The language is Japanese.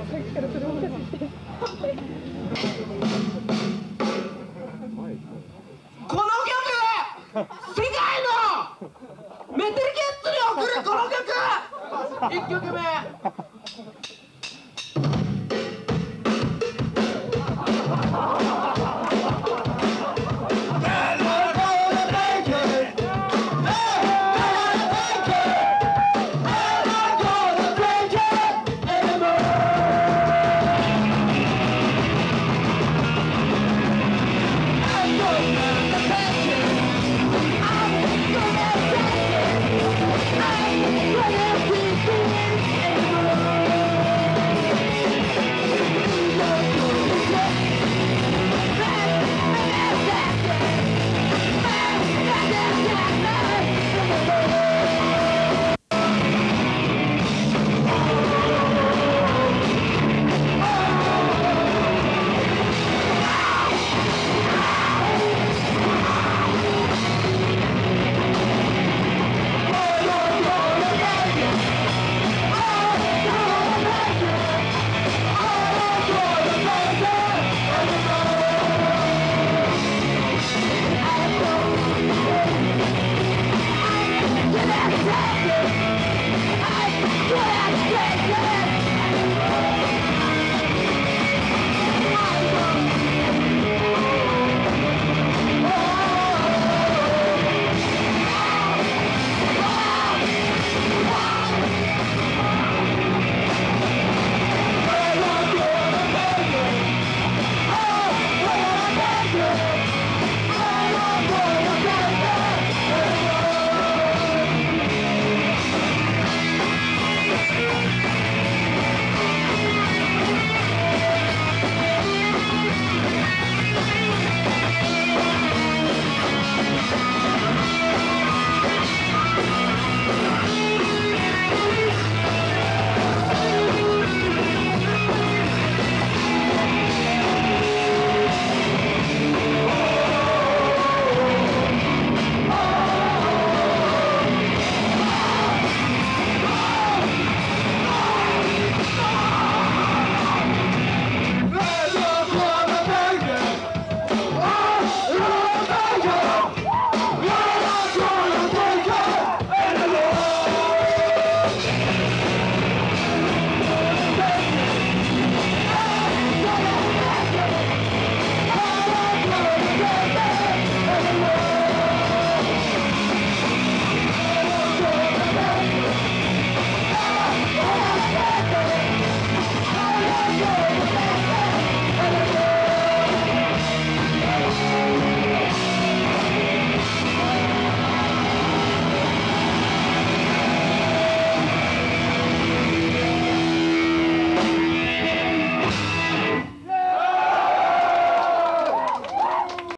この曲世界のメテルキッツに送るこの曲。1曲目。